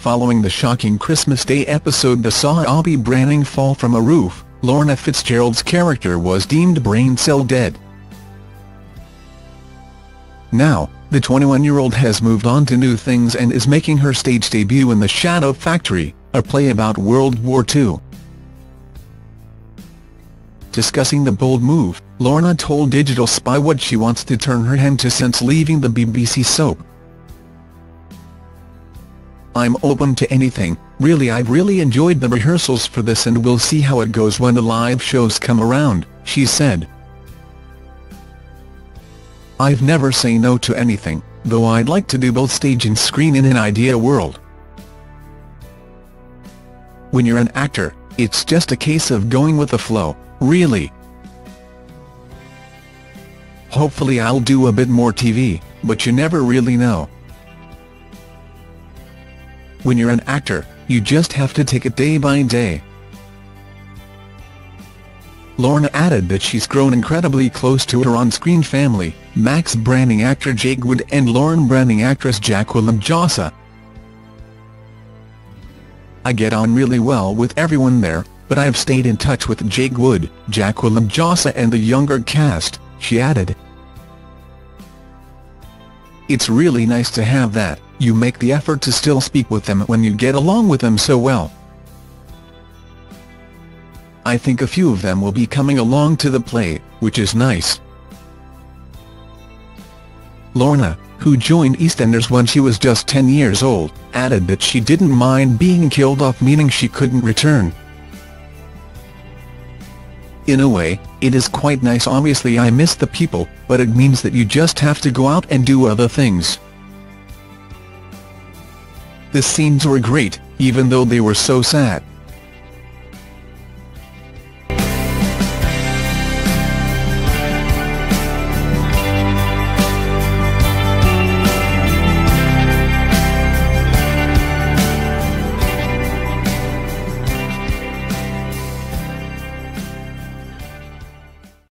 Following the shocking Christmas Day episode that saw Abi Branning fall from a roof, Lorna Fitzgerald's character was deemed brain cell dead. Now, the 21-year-old has moved on to new things and is making her stage debut in The Shadow Factory, a play about World War II. Discussing the bold move, Lorna told Digital Spy what she wants to turn her hand to since leaving the BBC soap. I'm open to anything, really I've really enjoyed the rehearsals for this and we'll see how it goes when the live shows come around, she said. I've never say no to anything, though I'd like to do both stage and screen in an idea world. When you're an actor, it's just a case of going with the flow, really. Hopefully I'll do a bit more TV, but you never really know. When you're an actor, you just have to take it day by day. Lorna added that she's grown incredibly close to her on-screen family, Max Branning actor Jake Wood and Lauren Branning actress Jacqueline Jossa. I get on really well with everyone there, but I've stayed in touch with Jake Wood, Jacqueline Jossa and the younger cast, she added. It's really nice to have that, you make the effort to still speak with them when you get along with them so well. I think a few of them will be coming along to the play, which is nice. Lorna, who joined EastEnders when she was just 10 years old, added that she didn't mind being killed off meaning she couldn't return. In a way, it is quite nice obviously I miss the people, but it means that you just have to go out and do other things. The scenes were great, even though they were so sad.